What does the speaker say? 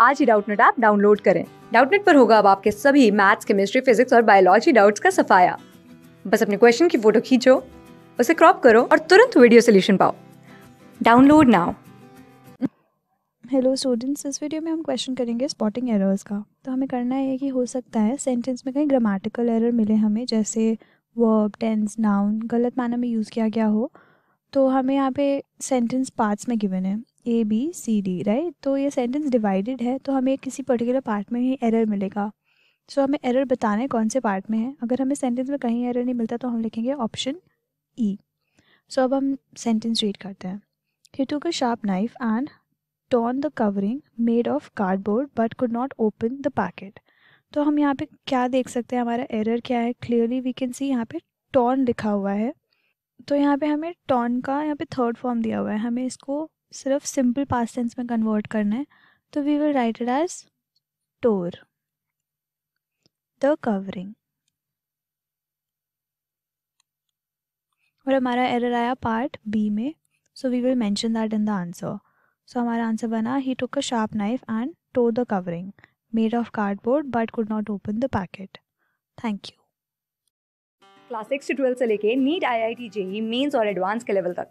आज ही Doubtnut app download करें। डाउटनेट पर होगा अब आपके सभी मैथ्स, केमिस्ट्री, फिजिक्स और बायोलॉजी डाउट्स का सफाया। बस अपने क्वेश्चन की फ़ोटो खींचो, उसे क्रॉप करो और तुरंत वीडियो सोल्यूशन पाओ। Download now. हेलो स्टूडेंट्स इस वीडियो में हम क्वेश्चन करेंगे स्पॉटिंग एरर्स का। तो हमें करना है कि हो सकता है सेंटेंस में कहीं ग्रामेटिकल एरर मिले हमें, जैसे वर्ब टेंस नाउन गलत माना में यूज़ किया गया हो। तो हमें यहाँ पे सेंटेंस पार्ट्स में गिवन है। A B C D right तो ये सेंटेंस डिवाइडेड है तो हमें किसी पर्टिकुलर पार्ट में ही एरर मिलेगा। सो so, हमें एरर बताना है कौन से पार्ट में है। अगर हमें सेंटेंस में कहीं एरर नहीं मिलता तो हम लिखेंगे ऑप्शन ई सो अब हम सेंटेंस रीड करते हैं। He took a sharp knife and torn the covering made of cardboard but could not open the packet तो हम यहाँ पे क्या देख सकते हैं? हमारा एरर क्या है? क्लियरली वी कैन सी यहाँ पे टॉन लिखा हुआ है। तो यहाँ पे हमें टॉन का यहाँ पे थर्ड फॉर्म दिया हुआ है। हमें इसको सिर्फ़ सिंपल पास्ट टेंस में कन्वर्ट करना है तो we will write it as tore the covering और हमारा एरर आया पार्ट बी में so we will mention that in the answer so हमारा आंसर बना he took a sharp knife and tore the covering made of cardboard but could not open the packet thank you class six से twelfth से लेके NEET I I T JEE mains और advance के level तक।